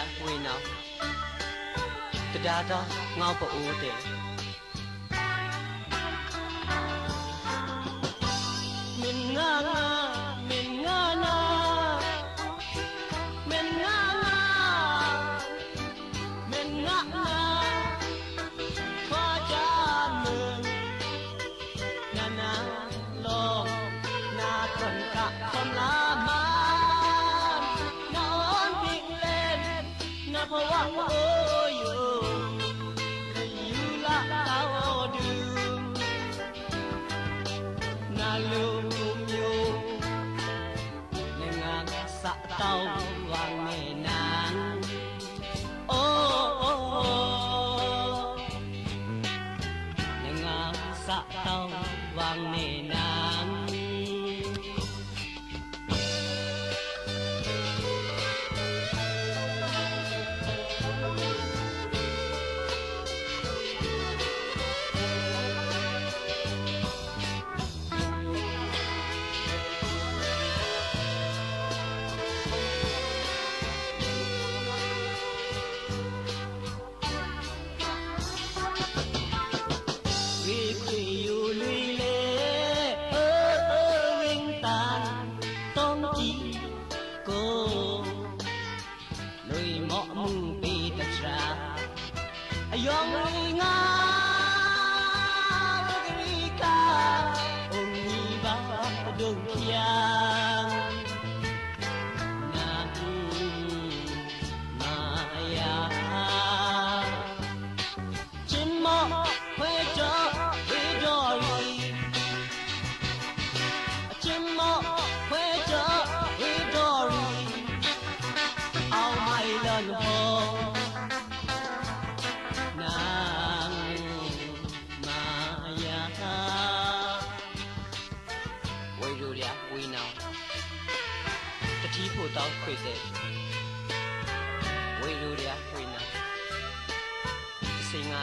ရာငွေနောင်တရားတော်ငေါပအိုးတဲ့မင်းငါ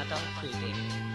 当对对联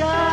shine.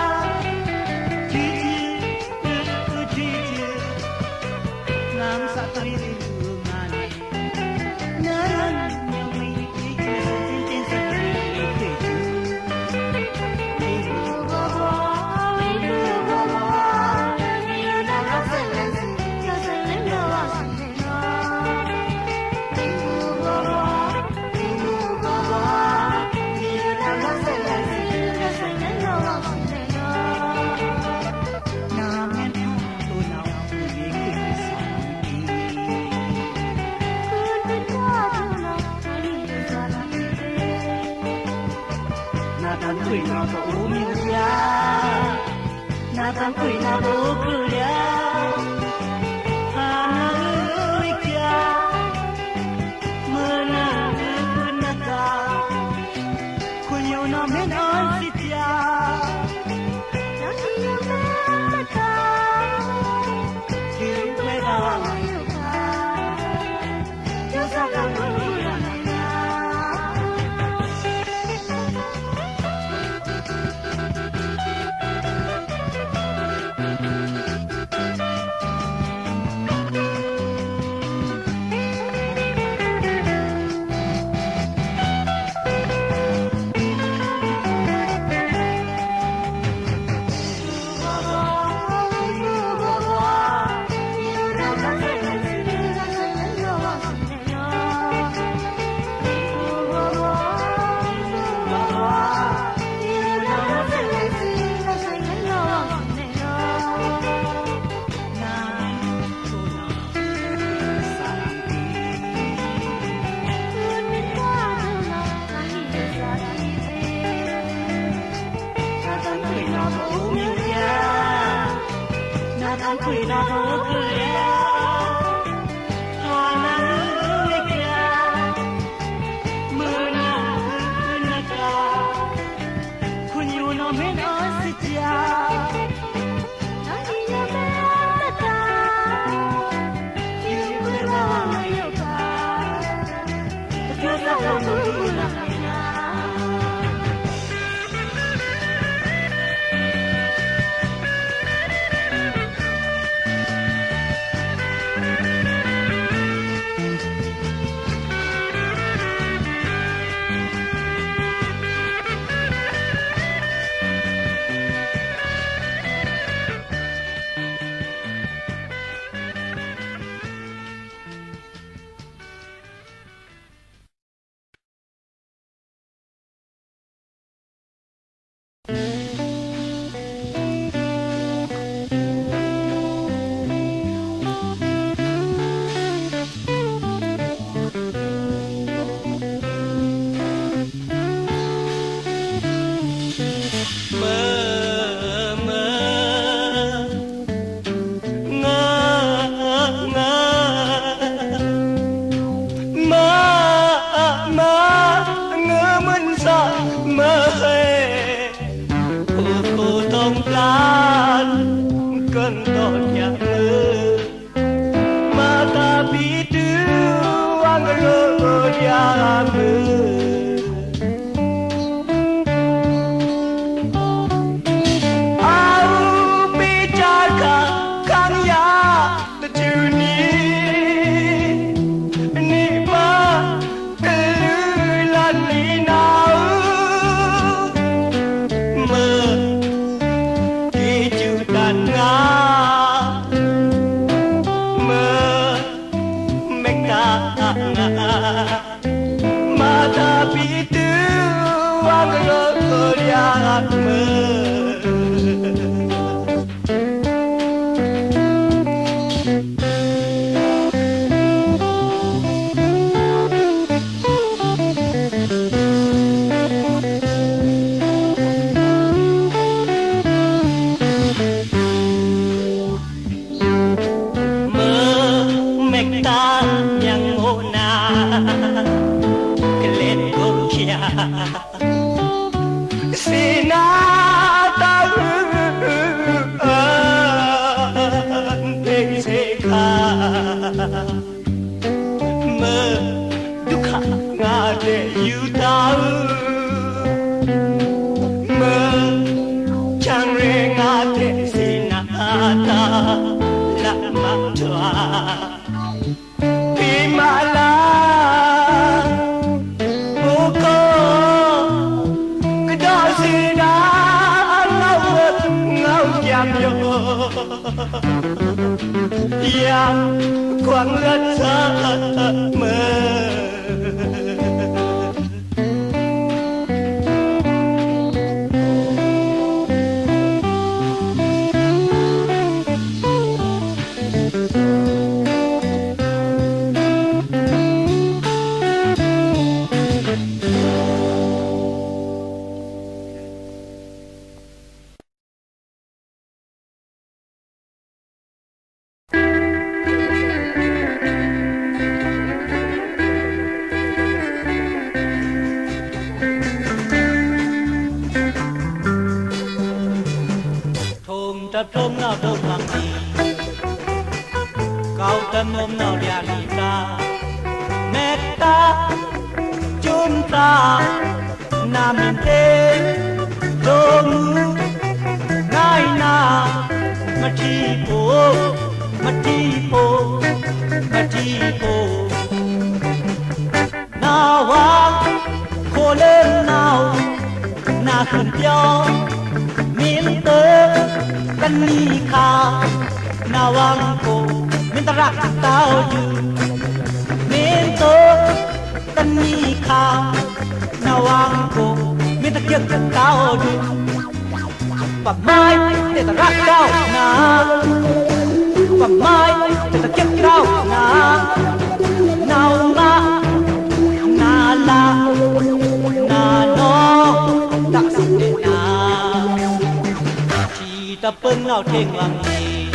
Pưng lao thêng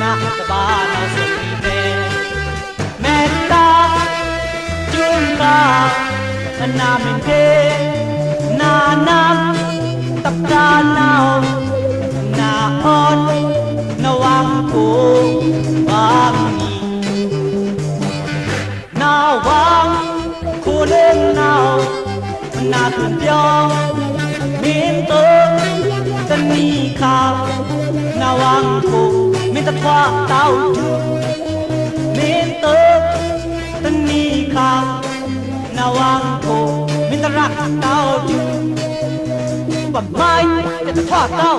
na ta ba na so ni ve me ta chung ta na mình the na nam tập ta nào na on na wang cô wang nhì na wang cô lên nào na thuyền tiêu min tơ ni khao na wang ko min ta thoa tao chu min tơ tân ni khao na wang ko min ta rak tao chu ปะไม้แต่จะทอดเต้า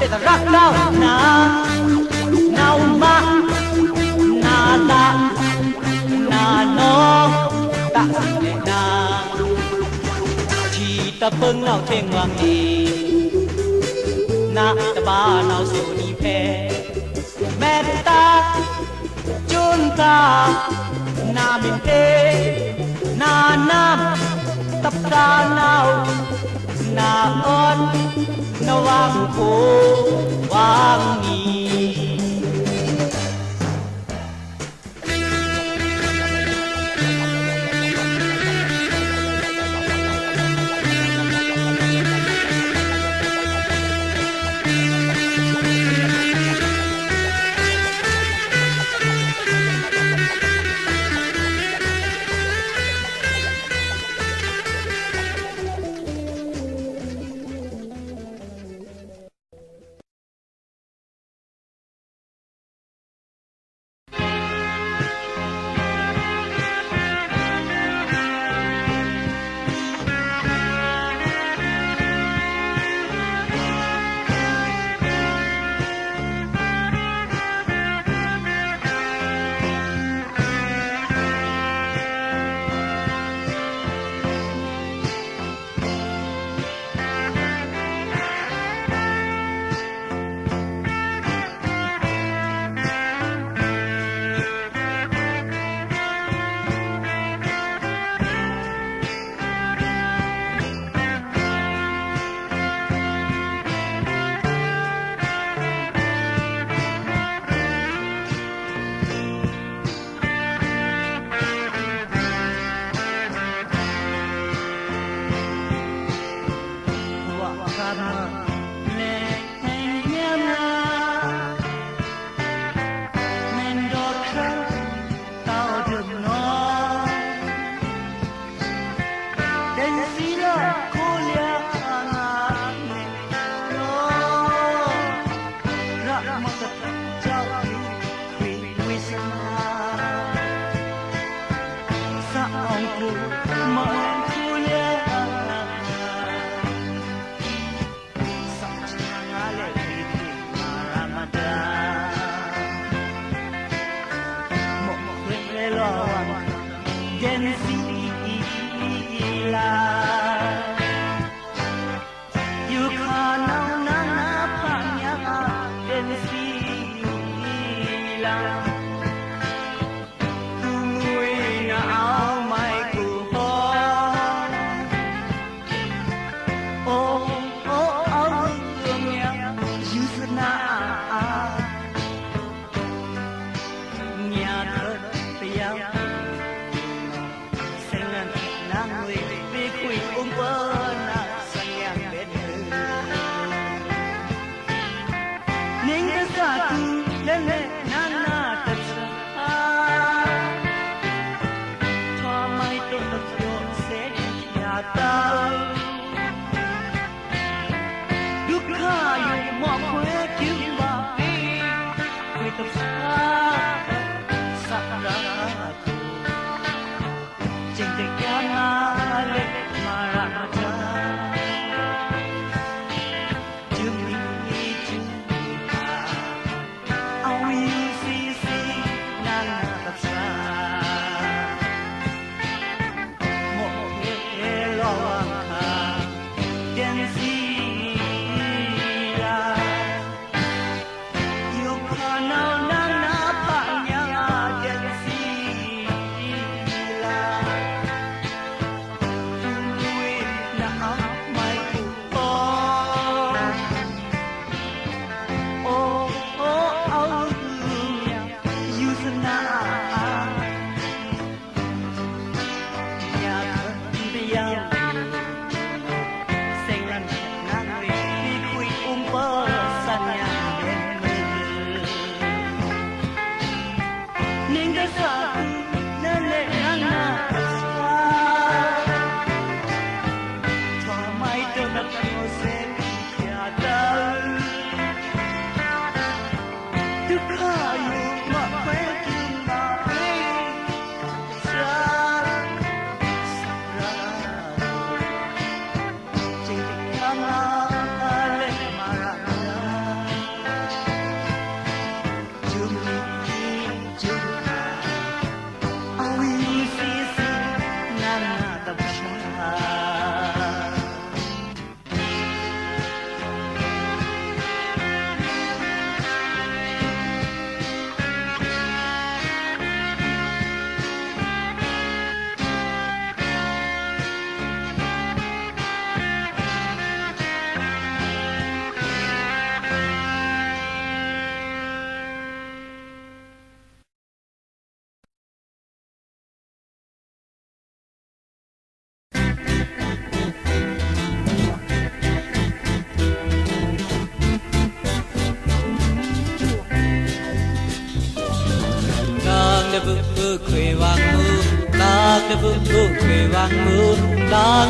để ta rắc đau. Na nào ma na na na nó. Ta để na chỉ ta bưng nao thêm ngoan đi na ta ba nao sổ đi phe mẹ ta chôn ta. Na mình thế na nam. Tập ta nao na on na wang ko wang ni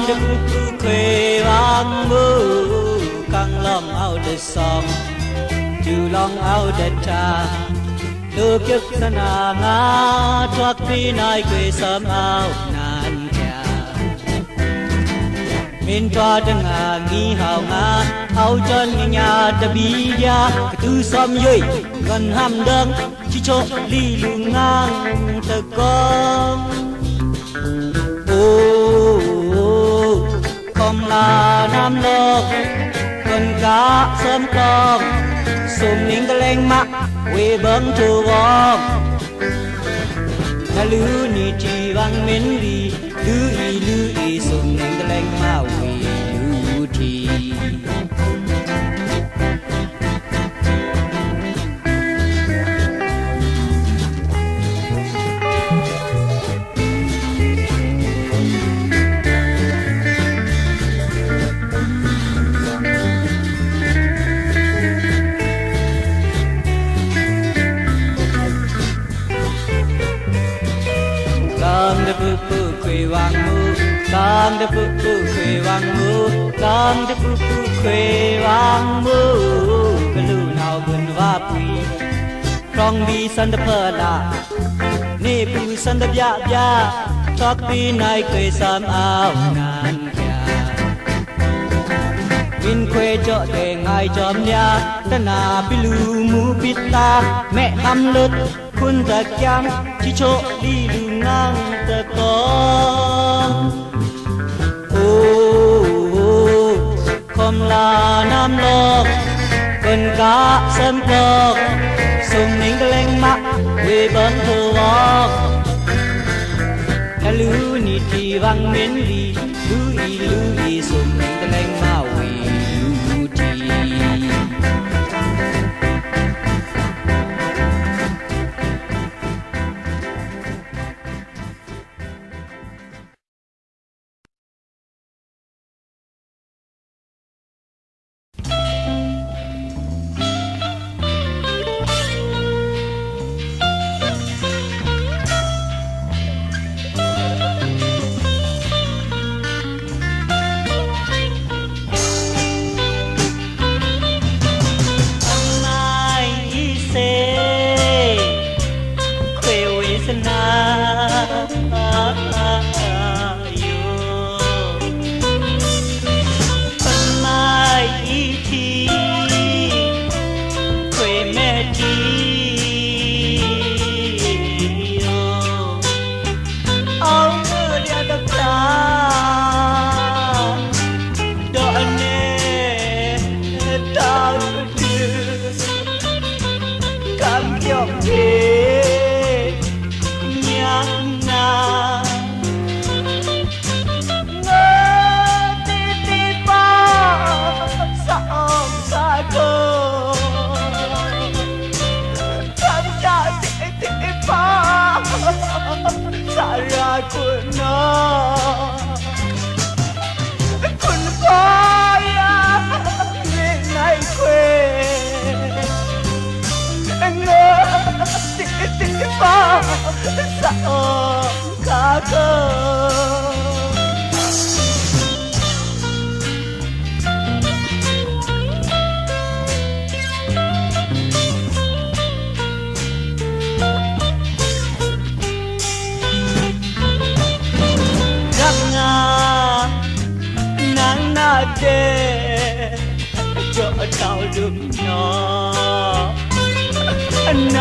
dang cứ bu vang mơ wang lòng lom ao de som chu long ao de trà lu kiếp thân à ngã thoát pi nai quê sớm ao nan trà. Min twa đừng à nghi hào ngã, ao chân ngi nhà đã bi ya tư xóm yui gần ham đơn chỉ cho li lu ngang tờ con. Ô không là nam lộc, cần cá sớm con sum ning cái lên mắt quê bấn chu vong ta lu ni chi vang min li lu y lu y sum ning cái lên ma Trong bi la Ni pu nai sam ao nan kya Vin kwe cho te ngai chom Ya Ta na pi lu mu pi ta. Mẹ ham lứt khun ta kyang, Chi cho đi lu ngang ta con Ô ô la nam lok Cần cá sân lok mắt Quê bấn thơ Cái Lu ni ti vang men li Lu i lu i sùng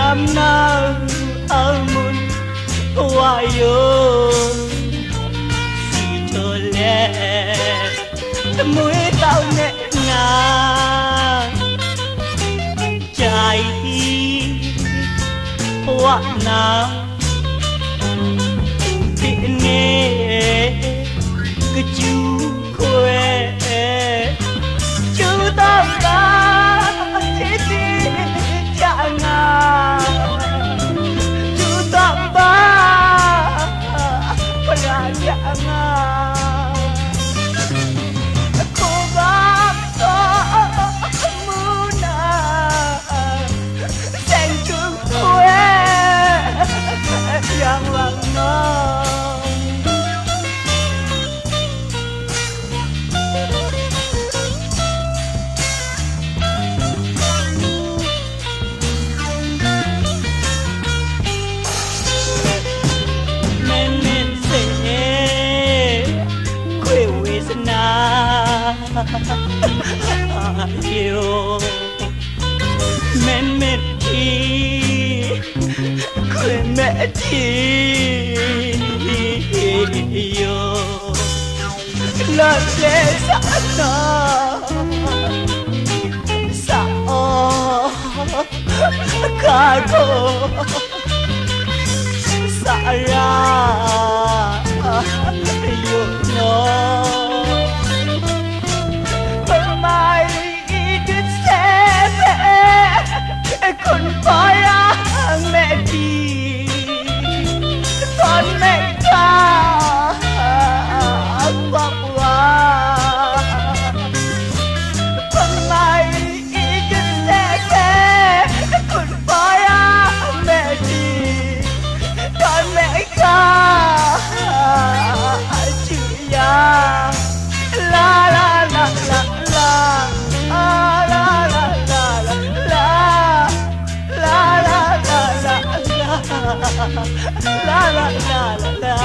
năm năm ở mun wayo si cho lẹ mũi tao nhẹ nhàng. Trái hoa nào la la la la. la.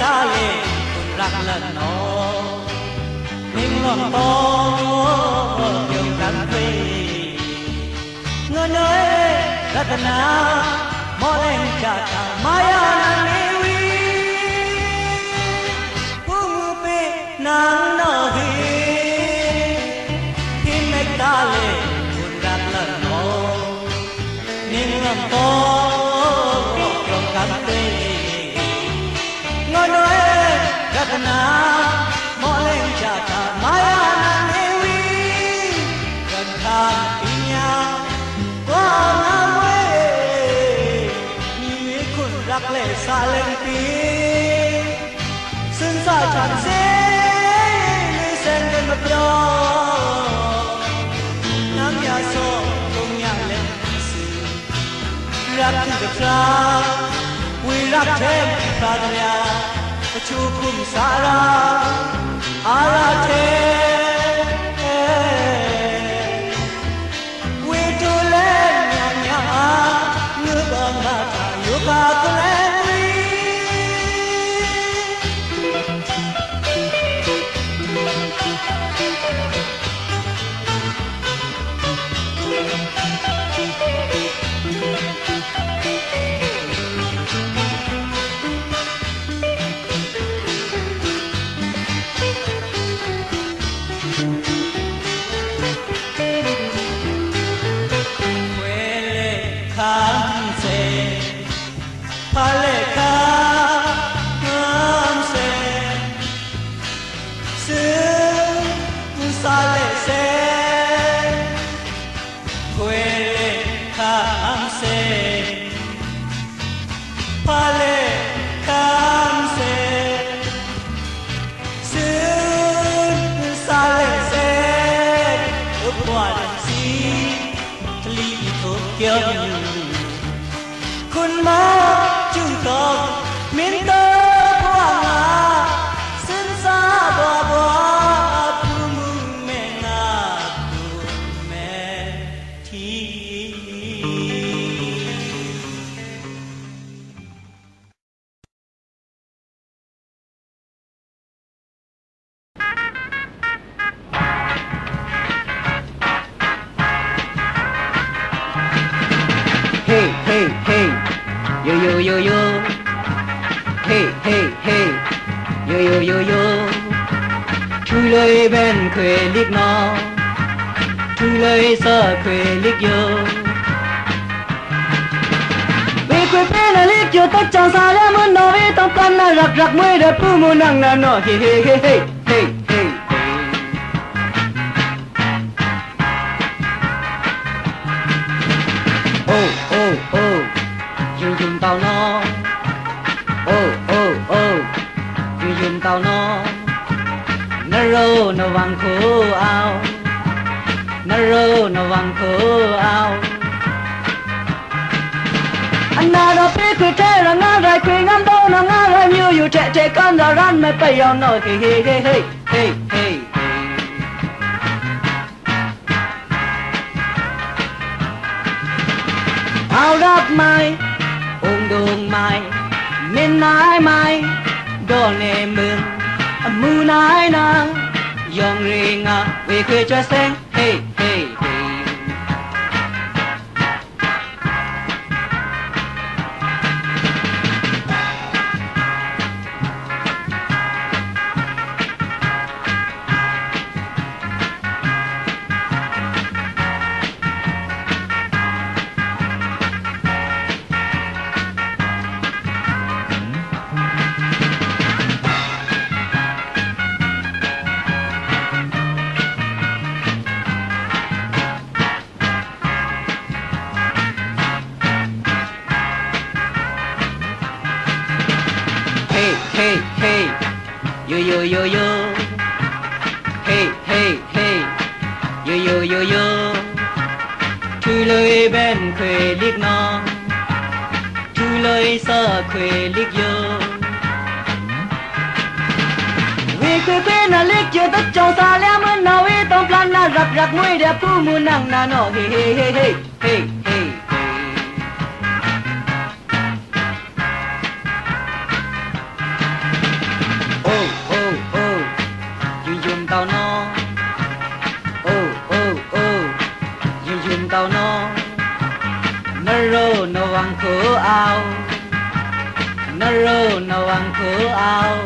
ta lên, cùng lạc lần nó mình lòng to điều đắn về ngờ nơi rất na mò lên cha ta mai an ni vi cũng pe nàng nó hi tin mẹ ta lần nó mình lòng ကြာဝေရတဲ့သာဒရာအချို့ခုမစားရာအားရတဲ့ yo yo yo yo. Chui lời bên khuê liếc nó. Chui lời sợ khuê liếc yo. Vì khuê bên là liếc yo, tất chẳng xa lẽ muốn nói tao con là rạc rạc mới đẹp pu mu năng là nó. Hey hey hey hey hey oh oh oh dùng dùng tao nó sao dùng tao nó. Nó rô nó vàng khô ao. Nó rô nó vàng khô ao. Anh nào đó biết quỳ trẻ là ngã lại quỳ ngắm đâu nó ngã lại dù trẻ trẻ con ra rắn mày bây giờ nổi thì hey hey hey hey hey ao đáp mai, ôm đường mai mình nái mai đó nè mừng mù nái na dòng riêng à về quê cho sen hey hey yo yo yo hey hey hey. Yo yo yo yo chui lời bên khuê liếc nó. Chui lời sợ khuê liếc yo vì khuê khuê na liếc yo tất trong xa lẽ muốn nào ý tông plan na rạc rạc mũi đẹp phu mu nặng na nó hey hey hey hey hey. Nó khổ ao. Nó rô nó ăn khổ ao.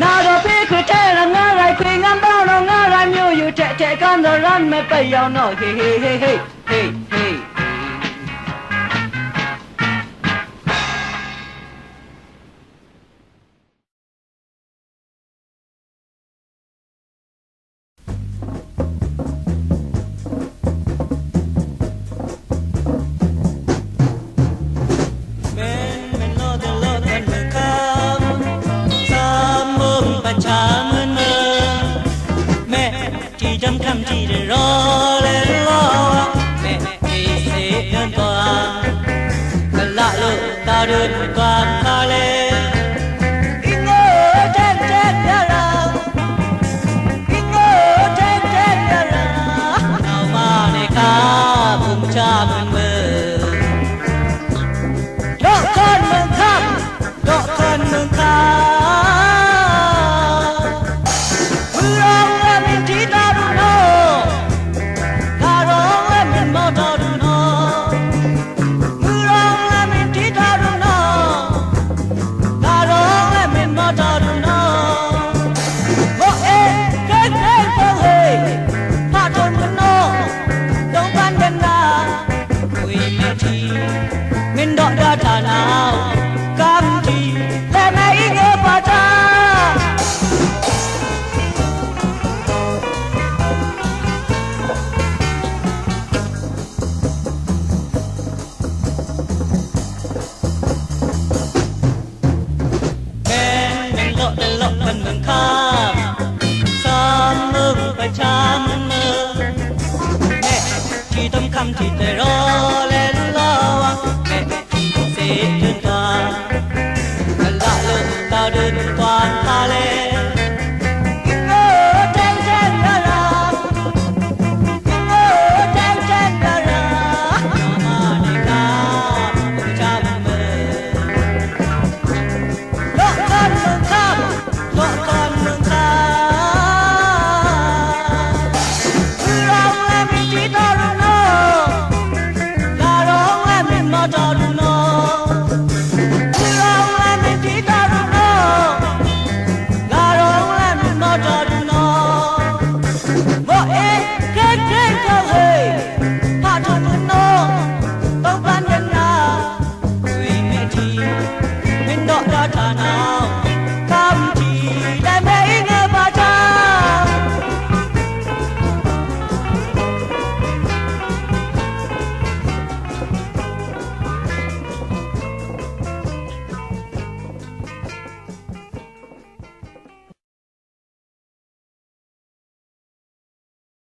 Nó đó biết cứ trẻ là ngã lại quỳ ngắm bao nó ngã lại nhiều dù trẻ trẻ con rồi răn mẹ bây giờ nó hey hey hey hey ta titerón.